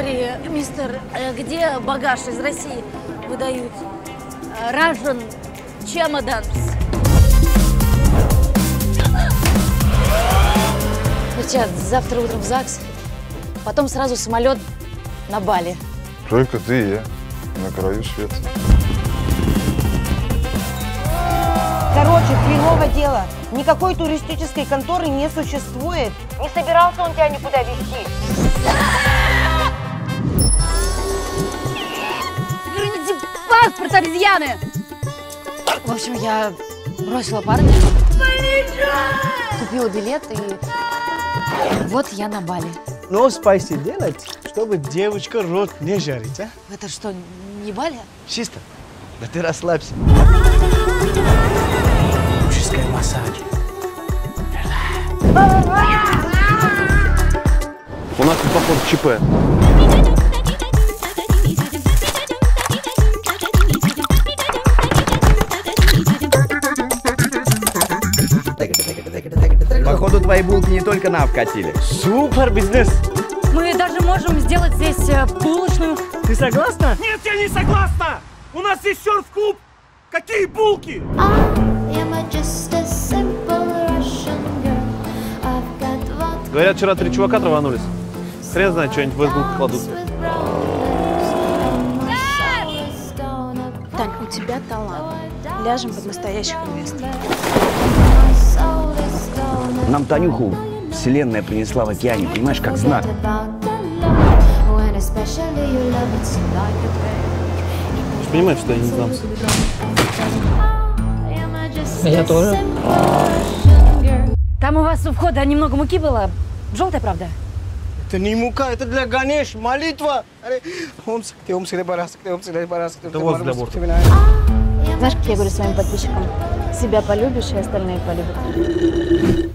Сори, мистер, э, где багаж из России выдают? Э, Russian чемоданс. Хотя завтра утром в ЗАГС, потом сразу самолет на Бали. Только ты и я на краю света. Короче, хреново дело. Никакой туристической конторы не существует. Не собирался он тебя никуда везти. Паспорт, обезьяны! В общем, я бросила парня. Купила билет и вот я на Бали. Но спайси делать, чтобы девочка рот не жарить, а? Это что, не Бали? Чисто. Да ты расслабься. Мужская массаж. У нас тут, походу, ЧП. Походу, твои булки не только на вкатили. Супер бизнес. Мы даже можем сделать здесь э, булочную. Ты согласна? Нет, я не согласна! У нас есть серф-клуб! Какие булки? Говорят, вчера три чувака траванулись. Хрен знает, что-нибудь в избу кладут. Тань, у тебя талант. Ляжем под настоящих невест. Нам Танюху вселенная принесла в океане, понимаешь, как знак. Понимаешь, что я не сдамся. Я тоже. Там у вас у входа немного муки было. Желтая, правда? Это не мука, это для Ганеш, молитва. Это воздух для борта. Знаешь, как я говорю своим подписчикам? Себя полюбишь, и остальные полюбят.